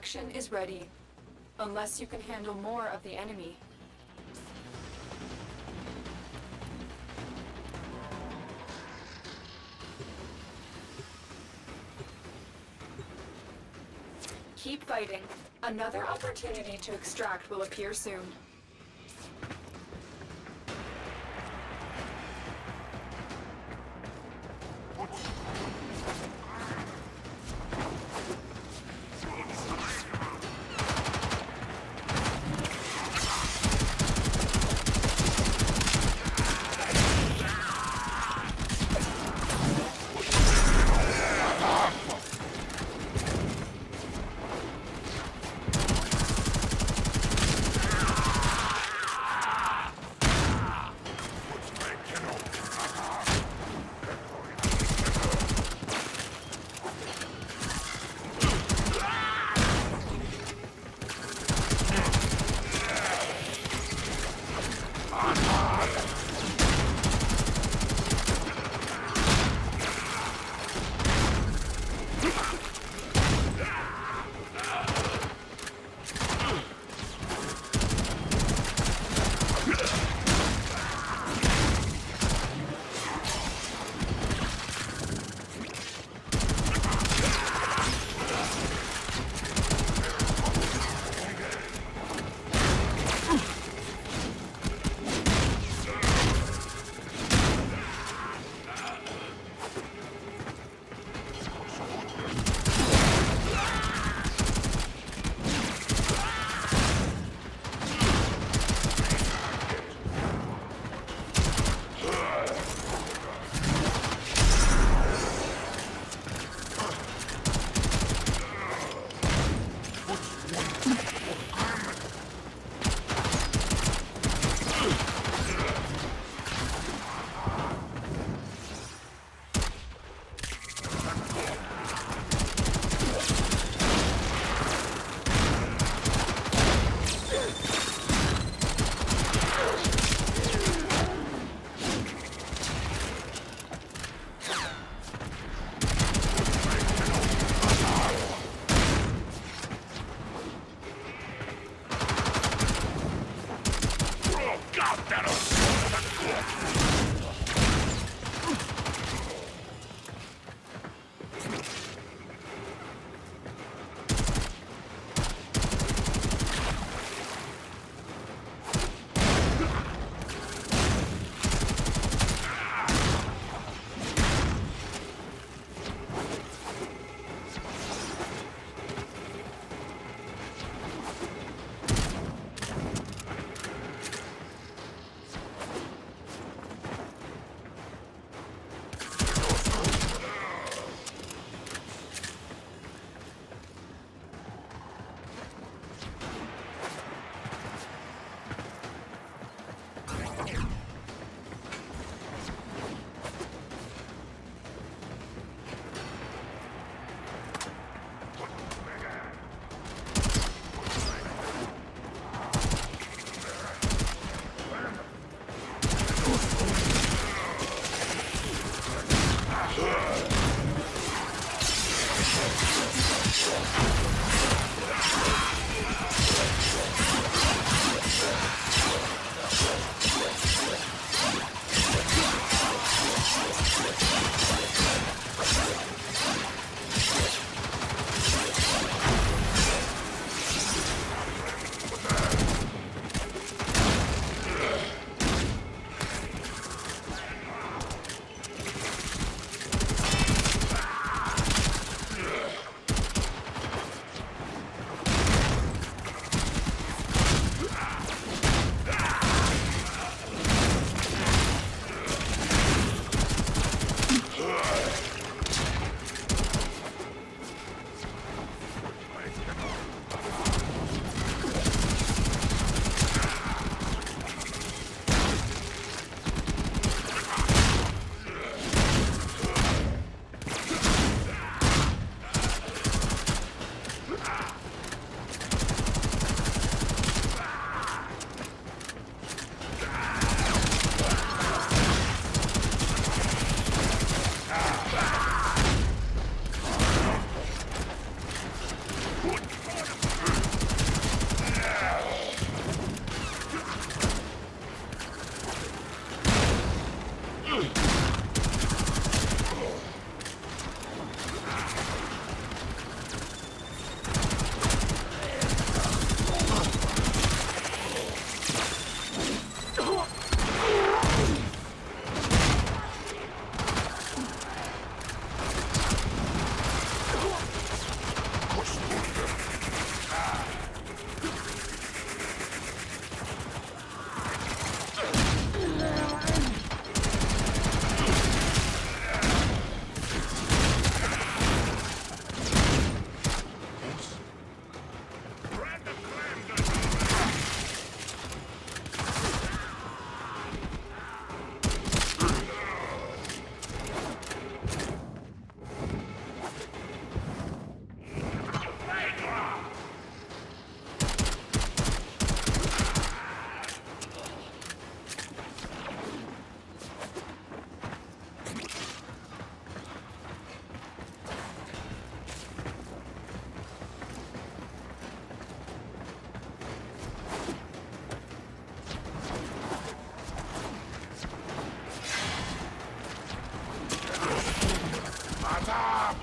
Extraction is ready. Unless you can handle more of the enemy. Keep fighting. Another opportunity to extract will appear soon.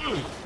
Pregare.